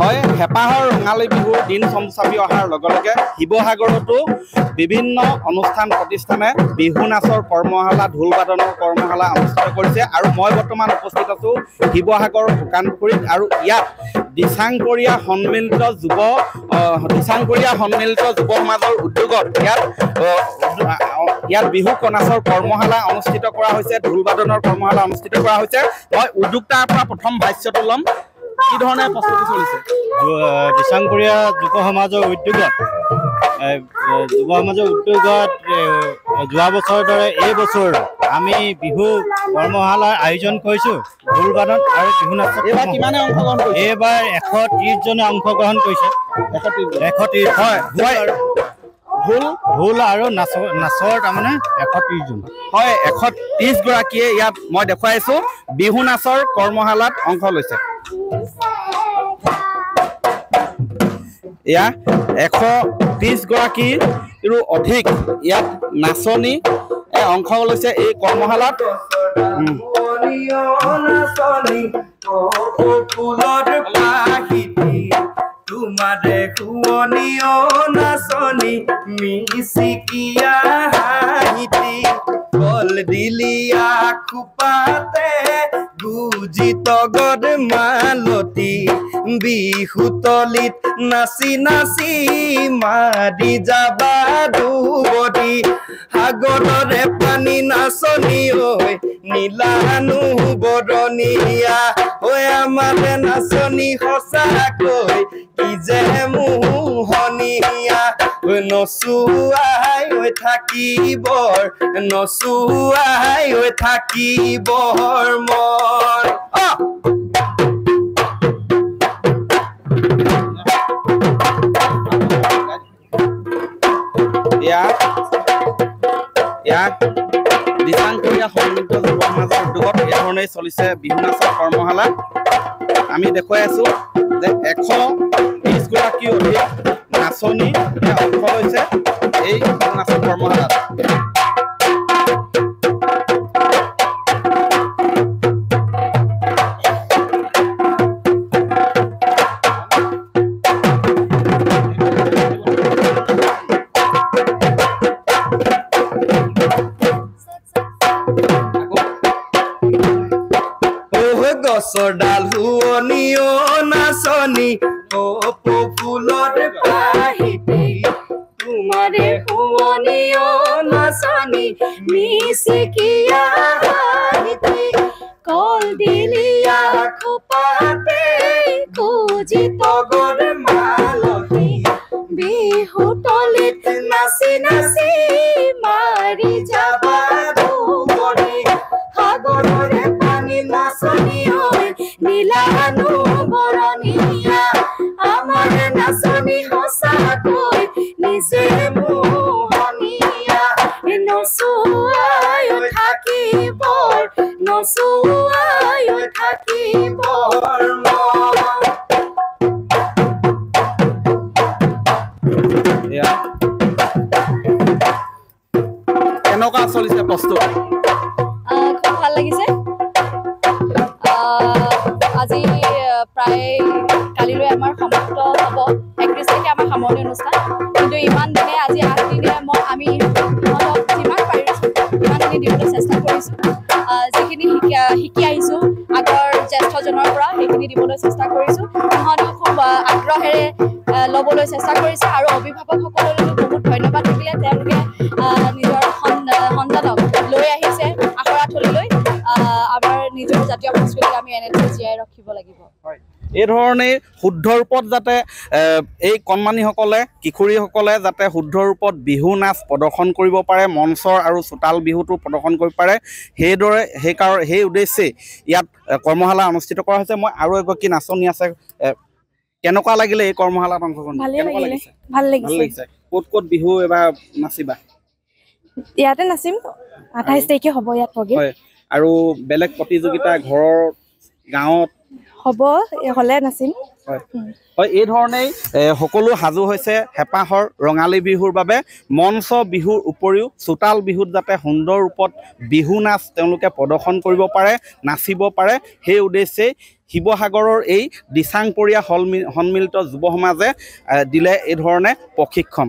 হয় হেঁপাহৰ ৰঙালী বিহুৰ দিন চমচাপি অহাৰ লগে লগে শিৱসাগৰতো বিভিন্ন অনুষ্ঠান প্ৰতিষ্ঠানে বিহু নাচৰ কৰ্মশালা ঢোল বাদনৰ কৰ্মশালা অনুষ্ঠিত কৰিছে আৰু মই বৰ্তমান উপস্থিত আছোঁ শিৱসাগৰ শুকানপুখুৰীত আৰু ইয়াত দিচাংকৰীয়া সন্মিলিত যুৱ দিচাংকৰীয়া সন্মিলিত যুৱ সমাজৰ উদ্যোগত ইয়াত ইয়াত বিহু নাচৰ কৰ্মশালা অনুষ্ঠিত কৰা হৈছে ঢোল বাদনৰ কৰ্মশালা অনুষ্ঠিত কৰা হৈছে। মই উদ্যোক্তাৰ পৰা প্ৰথম ভাষ্যটো ল'ম। কি ধৰণে প্ৰস্তুতি চলিছে? যুৱ সমাজৰ উদ্যোগত যুৱ সমাজৰ উদ্যোগত যোৱা বছৰৰ দৰে এই বছৰ আমি বিহু কৰ্মশালাৰ আয়োজন কৰিছোঁ ঢোল বাদন আৰু বিহু নাচত এইবাৰ এশ ত্ৰিছজনে অংশগ্ৰহণ কৰিছে। এশ ত্ৰিছ হয় হয়। ভুল ঢোল? আৰু নাচ নাচৰ তাৰমানে এশ ত্ৰিছজন হয় এশ ত্ৰিছ গৰাকীয়ে ইয়াত মই দেখুৱাইছো বিহু নাচৰ কৰ্মশালাত অংশ লৈছে। এয়া এশ ত্ৰিছ গৰাকীৰো অধিক ইয়াত নাচনী অংশ লৈছে এই কৰ্মশালাত। খোপাতে গুজিত গদ মালতী বিহুতলিত নাচি নাচি মাৰি যাবা দুবৰি সাগৰৰে পানী নাচনি ঐ নীলানু বৰণীয়া ঐ আমাৰ নাচনি সঁচাকৈ কি যে মোহনীয়া। নচুৱাই ঐ থাকিবৰ নচুৱাই ঐ থাকিবৰ ধৰণেই চলিছে বিহু নাচৰ কৰ্মশালা। আমি দেখুৱাই আছো যে এশ ত্ৰিছ গৰাকী অধিক নাচনী অংশ লৈছে এই নাচৰ কৰ্মশালাত গছৰ ডাল শুৱনীয় নাচনী কপৌ ফুলৰ পাহিতি তোমাৰে শুৱনীয় নাচনী মিচিকিয়া হাঁহিতি কল দিলিয়া খোপাতে কুজিত গৰ বিহু তলিত নাচি নাচি মাৰি যাবা সাগৰৰে পানী নাচনি হৈ নীলানু বৰণীয়া কেনেকুৱা চলিছে প্ৰস্তুত খুব ভাল লাগিছে। আজি প্ৰায় কালিলৈ আমাৰ সমাপ্ত হ'ব। একত্ৰিছ তাৰিখে আমাৰ সামৰণি অনুষ্ঠান। কিন্তু ইমান দিনে আজি আঠ জ্যেষ্ঠজনৰ পৰা সেইখিনি দিবলৈ চেষ্টা কৰিছোঁ। সিহঁতেও খুব আগ্ৰহেৰে ল'বলৈ চেষ্টা কৰিছে আৰু অভিভাৱকসকললৈও বহুত ধন্যবাদ থাকিলে তেওঁলোকে নিজৰ সন- সন্তানক লৈ আহিছে আখৰা থলীলৈ। আমাৰ নিজৰ জাতীয় সংস্কৃতিক আমি এনেদৰে জীয়াই এই ধৰণেই শুদ্ধ ৰূপত যাতে এই কণমানিসকলে কিশোৰীসকলে যাতে শুদ্ধ ৰূপত বিহু নাচ প্ৰদৰ্শন কৰিব পাৰে মঞ্চৰ আৰু চোতাল বিহুটো প্ৰদৰ্শন কৰিব পাৰে সেইদৰে সেইকাৰ সেই উদ্দেশ্যেই ইয়াত কৰ্মশালা অনুষ্ঠিত কৰা হৈছে। মই আৰু এগৰাকী নাচনী আছে কেনেকুৱা লাগিলে এই কৰ্মশালাত অংশগ্ৰহণ? কেনেকুৱা লাগিছে? ভাল লাগিছে। ক'ত ক'ত বিহু এবাৰ নাচিবা? ইয়াতে নাচিম আঠাইছ তাৰিখে হ'ব ইয়াত প্ৰগ্ৰেম আৰু বেলেগ প্ৰতিযোগিতা ঘৰৰ গাঁৱত হ'ব হ'লে নাচিম হয়। এই ধৰণেই সকলো সাজু হৈছে হেঁপাহৰ ৰঙালী বিহুৰ বাবে। মঞ্চ বিহুৰ উপৰিও চোতাল বিহুত যাতে সুন্দৰ ৰূপত বিহু নাচ তেওঁলোকে প্ৰদৰ্শন কৰিব পাৰে নাচিব পাৰে সেই উদ্দেশ্যেই শিৱসাগৰৰ এই দিচাংপৰীয়া সন্মি সন্মিলিত যুৱ সমাজে দিলে এই ধৰণে প্ৰশিক্ষণ।